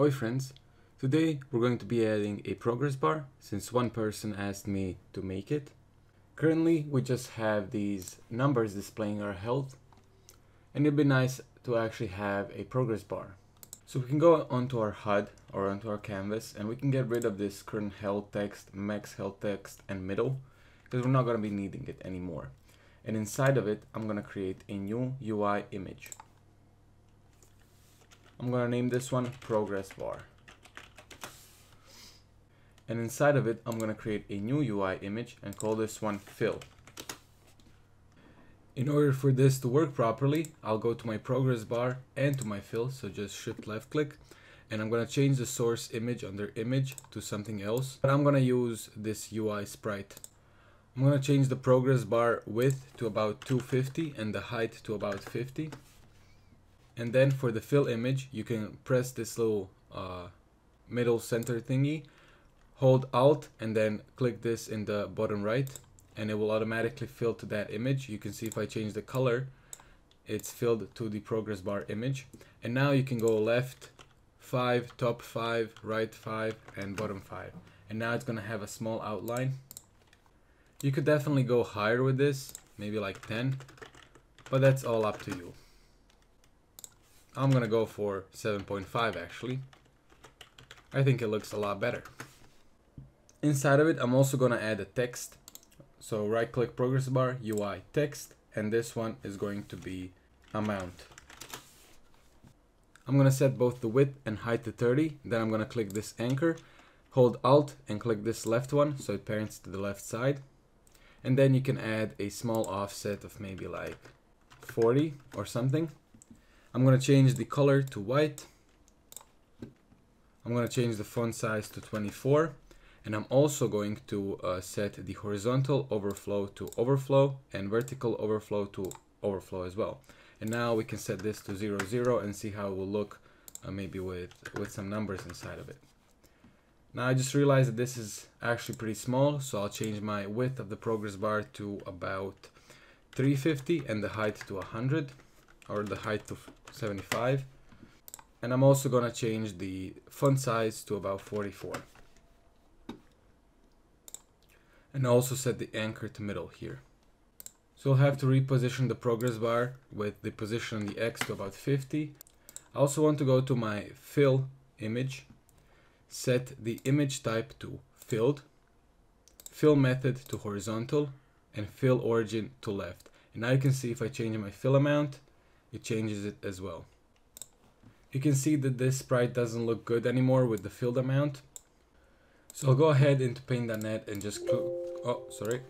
Oi friends, today we're going to be adding a progress bar since one person asked me to make it. Currently we just have these numbers displaying our health and it'd be nice to actually have a progress bar. So we can go onto our HUD or onto our canvas and we can get rid of this current health text, max health text and middle because we're not going to be needing it anymore. And inside of it I'm going to create a new UI image. I'm gonna name this one progress bar. And inside of it, I'm gonna create a new UI image and call this one fill. In order for this to work properly, I'll go to my progress bar and to my fill, so just shift left click. And I'm gonna change the source image under image to something else. But I'm gonna use this UI sprite. I'm gonna change the progress bar width to about 250 and the height to about 50 and then for the fill image you can press this little uh, middle center thingy hold alt and then click this in the bottom right and it will automatically fill to that image. You can see if I change the color it's filled to the progress bar image. And now you can go left 5 top 5 right 5 and bottom 5 and now it's gonna have a small outline. You could definitely go higher with this maybe like 10 but that's all up to you I'm gonna go for 7.5 actually. I think it looks a lot better. Inside of it, I'm also gonna add a text. So right click progress bar, UI text, and this one is going to be amount. I'm gonna set both the width and height to 30. Then I'm gonna click this anchor, hold alt and click this left one so it parents to the left side. And then you can add a small offset of maybe like 40 or something. I'm going to change the color to white. I'm going to change the font size to 24 and I'm also going to uh, set the horizontal overflow to overflow and vertical overflow to overflow as well. And now we can set this to 0, 0 and see how it will look uh, maybe with, with some numbers inside of it. Now I just realized that this is actually pretty small, so I'll change my width of the progress bar to about 350 and the height to 100 or the height to 75 and I'm also gonna change the font size to about 44 and also set the anchor to middle here. So I'll have to reposition the progress bar with the position on the X to about 50 I also want to go to my fill image. Set the image type to filled. Fill method to horizontal. And fill origin to left. And now you can see if I change my fill amount it changes it as well. You can see that this sprite doesn't look good anymore with the filled amount. So I'll go ahead into paint.net and just, oh, sorry.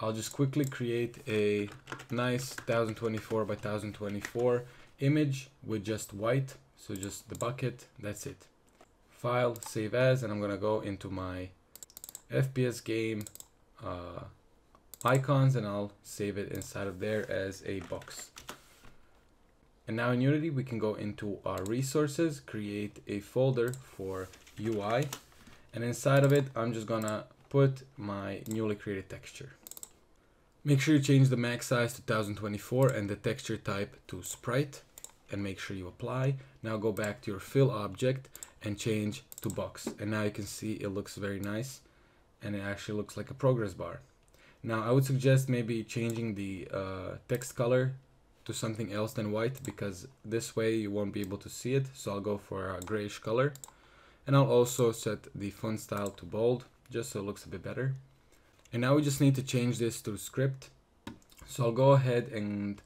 I'll just quickly create a nice 1024 by 1024 image with just white. So just the bucket, that's it. File, save as, and I'm gonna go into my FPS game uh, icons and I'll save it inside of there as a box. And now in Unity, we can go into our resources, create a folder for UI. And inside of it, I'm just gonna put my newly created texture. Make sure you change the max size to 1024 and the texture type to sprite and make sure you apply. Now go back to your fill object and change to box. And now you can see it looks very nice and it actually looks like a progress bar. Now I would suggest maybe changing the uh, text color to something else than white because this way you won't be able to see it. So I'll go for a grayish color. And I'll also set the font style to bold just so it looks a bit better. And now we just need to change this to script. So I'll go ahead and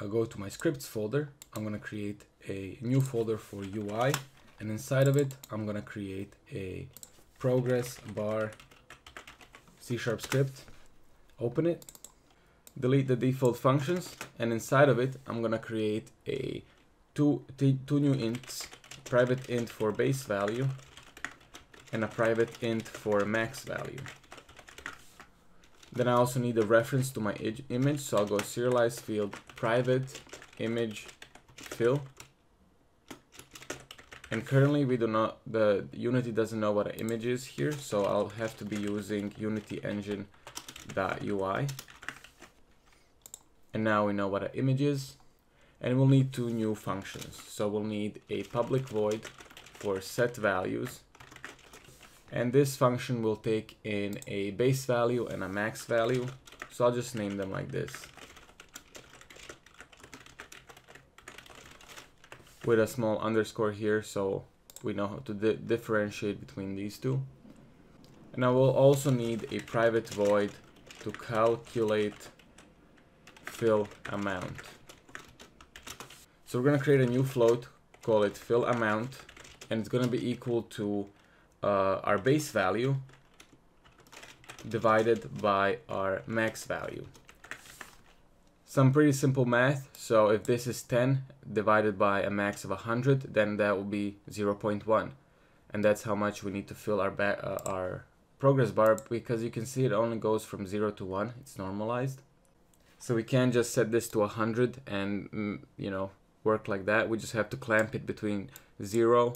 I'll go to my scripts folder. I'm going to create a new folder for UI. And inside of it, I'm going to create a progress bar C sharp script. Open it delete the default functions and inside of it I'm gonna create a two, two new ints private int for base value and a private int for max value. Then I also need a reference to my image so I'll go serialize field private image fill. And currently we do not the unity doesn't know what an image is here so I'll have to be using unity engine.ui and now we know what an image is. And we'll need two new functions. So we'll need a public void for set values. And this function will take in a base value and a max value. So I'll just name them like this. With a small underscore here so we know how to di differentiate between these two. And I will also need a private void to calculate fill amount. So we're going to create a new float, call it fill amount, and it's going to be equal to uh, our base value divided by our max value. Some pretty simple math. So if this is 10 divided by a max of 100, then that will be 0.1. And that's how much we need to fill our, uh, our progress bar because you can see it only goes from 0 to 1. It's normalized. So we can't just set this to 100 and, mm, you know, work like that. We just have to clamp it between 0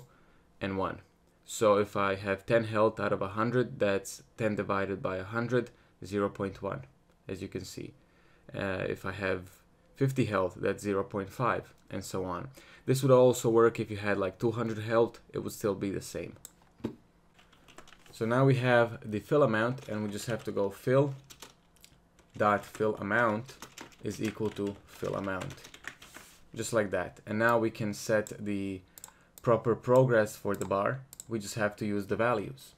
and 1. So if I have 10 health out of 100, that's 10 divided by 100, 0 0.1, as you can see. Uh, if I have 50 health, that's 0 0.5, and so on. This would also work if you had like 200 health, it would still be the same. So now we have the fill amount, and we just have to go fill dot fill amount is equal to fill amount. Just like that. And now we can set the proper progress for the bar. We just have to use the values.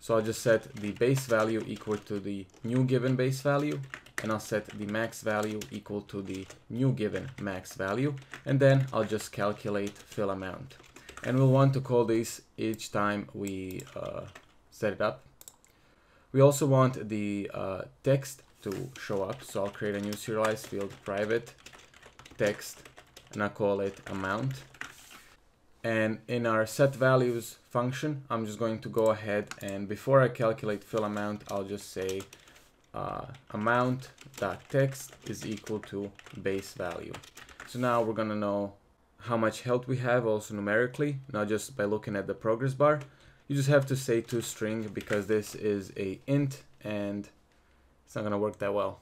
So I'll just set the base value equal to the new given base value and I'll set the max value equal to the new given max value and then I'll just calculate fill amount. And we'll want to call this each time we uh, set it up. We also want the uh, text to show up. So I'll create a new serialized field, private text, and I'll call it amount. And in our set values function, I'm just going to go ahead and before I calculate fill amount, I'll just say uh, amount dot text is equal to base value. So now we're gonna know how much health we have also numerically, not just by looking at the progress bar. You just have to say to string because this is a int and it's not going to work that well.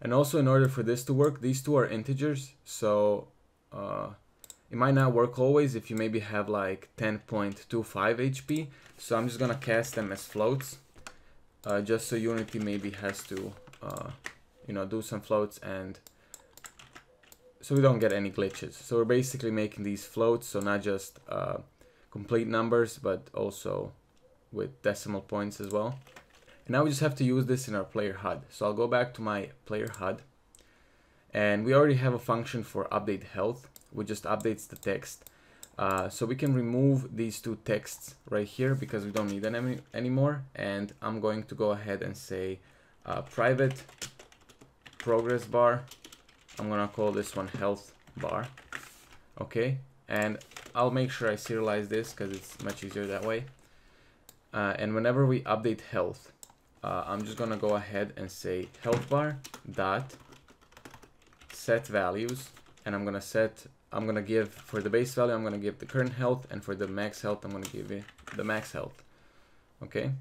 And also in order for this to work, these two are integers, so uh, it might not work always if you maybe have like 10.25 HP. So I'm just going to cast them as floats, uh, just so Unity maybe has to, uh, you know, do some floats and so we don't get any glitches. So we're basically making these floats, so not just uh, complete numbers, but also with decimal points as well. And now we just have to use this in our player HUD. So I'll go back to my player HUD. And we already have a function for update health, which just updates the text. Uh, so we can remove these two texts right here because we don't need them any anymore. And I'm going to go ahead and say uh, private progress bar. I'm gonna call this one health bar. Okay, and I'll make sure I serialize this because it's much easier that way. Uh, and whenever we update health, uh, I'm just gonna go ahead and say health bar dot set values and I'm gonna set I'm gonna give for the base value I'm gonna give the current health and for the max health I'm gonna give it the max health. Okay?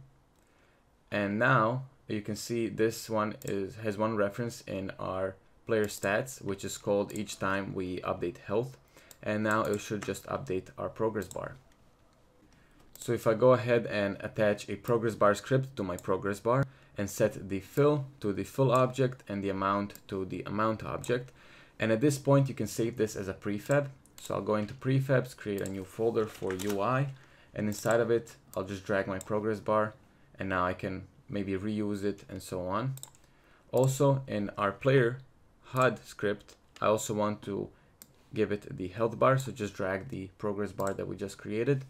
And now you can see this one is has one reference in our player stats which is called each time we update health. And now it should just update our progress bar so if I go ahead and attach a progress bar script to my progress bar and set the fill to the fill object and the amount to the amount object. And at this point, you can save this as a prefab. So I'll go into prefabs, create a new folder for UI, and inside of it, I'll just drag my progress bar, and now I can maybe reuse it and so on. Also, in our player HUD script, I also want to give it the health bar, so just drag the progress bar that we just created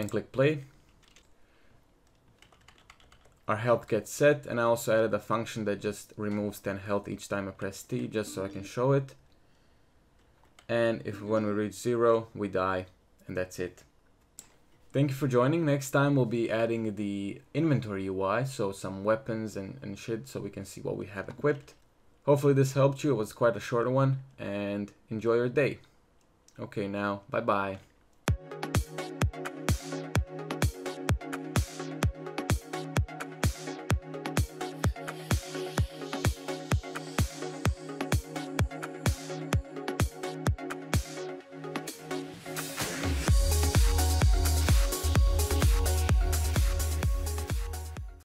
and click play. Our health gets set and I also added a function that just removes 10 health each time I press T just so I can show it. And if when we reach zero, we die and that's it. Thank you for joining. Next time we'll be adding the inventory UI, so some weapons and, and shit so we can see what we have equipped. Hopefully this helped you. It was quite a short one and enjoy your day. Okay, now, bye-bye.